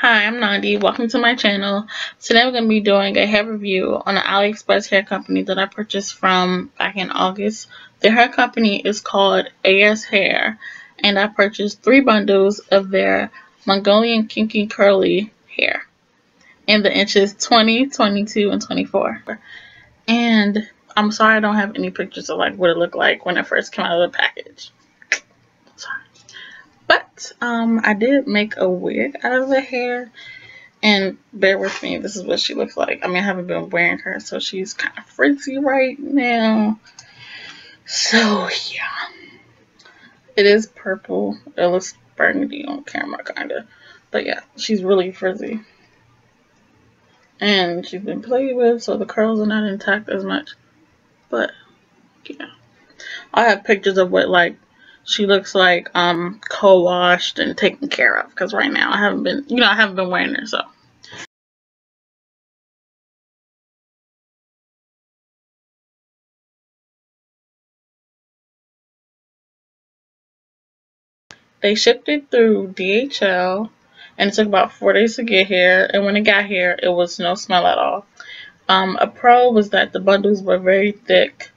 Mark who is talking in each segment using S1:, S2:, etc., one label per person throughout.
S1: Hi, I'm Nahndi. Welcome to my channel. Today we're going to be doing a hair review on an AliExpress hair company that I purchased from back in August. The hair company is called AS Hair and I purchased three bundles of their Mongolian Kinky Curly hair in the inches 20, 22, and 24. And I'm sorry I don't have any pictures of like what it looked like when it first came out of the package. But um, I did make a wig out of the hair. And bear with me, this is what she looks like. I mean, I haven't been wearing her, so she's kind of frizzy right now. So, yeah. It is purple. It looks burgundy on camera, kind of. But yeah, she's really frizzy. And she's been played with, so the curls are not intact as much. But, yeah. I have pictures of what, like, she looks like um co-washed and taken care of because right now I haven't been you know I haven't been wearing her so. They shipped it through DHL and it took about four days to get here and when it got here it was no smell at all. Um a pro was that the bundles were very thick.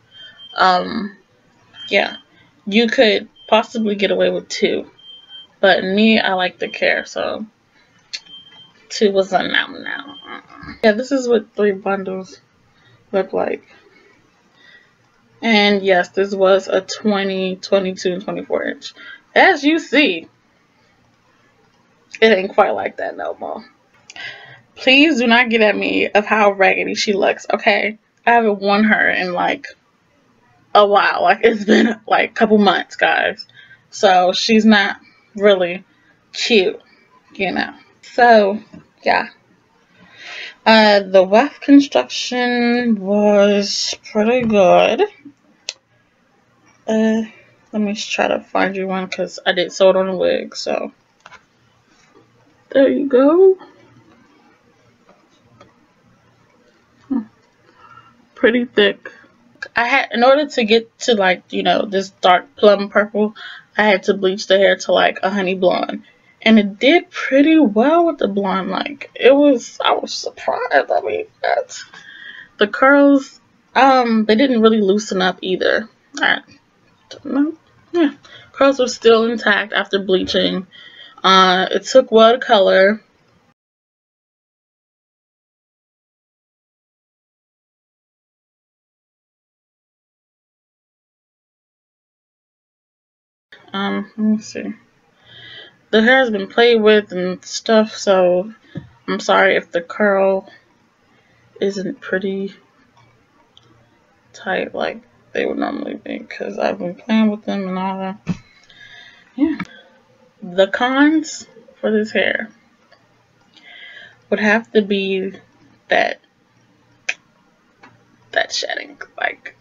S1: Um yeah. You could possibly get away with two. But me, I like the care, so two was a no now. Yeah, this is what three bundles look like. And yes, this was a 20, 22, and 24 inch. As you see, it ain't quite like that no more. Please do not get at me of how raggedy she looks, okay? I haven't worn her in like a while. Like it's been like a couple months, guys. So she's not really cute, you know. So yeah. Uh, the weft construction was pretty good. Uh, let me try to find you one because I did sew it on a wig. So there you go. Hmm. Pretty thick. I had in order to get to like you know this dark plum purple, I had to bleach the hair to like a honey blonde, and it did pretty well with the blonde. Like it was, I was surprised. I mean, that's the curls. Um, they didn't really loosen up either. I don't know. Yeah, curls were still intact after bleaching. Uh, it took watercolor. Um, let me see. The hair has been played with and stuff, so I'm sorry if the curl isn't pretty tight like they would normally be because I've been playing with them and all that. Yeah. The cons for this hair would have to be that that shedding like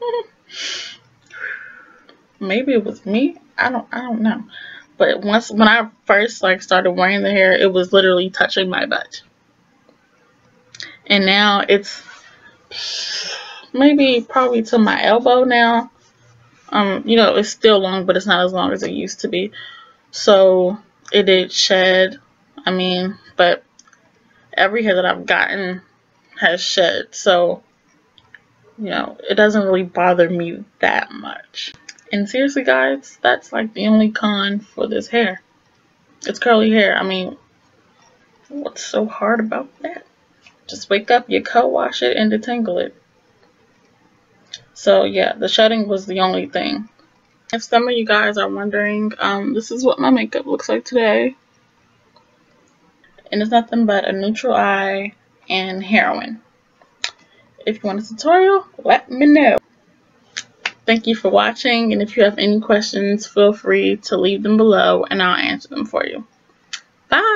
S1: maybe it was me I don't I don't know. But once when I first like started wearing the hair, it was literally touching my butt. And now it's maybe probably to my elbow now. Um, you know, it's still long, but it's not as long as it used to be. So it did shed. I mean, but every hair that I've gotten has shed. So, you know, it doesn't really bother me that much. And seriously, guys, that's like the only con for this hair. It's curly hair. I mean, what's so hard about that? Just wake up, you co-wash it, and detangle it. So yeah, the shedding was the only thing. If some of you guys are wondering, um, this is what my makeup looks like today. And it's nothing but a neutral eye and Heroine. If you want a tutorial, let me know. Thank you for watching, and if you have any questions, feel free to leave them below, and I'll answer them for you. Bye!